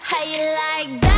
how you like that?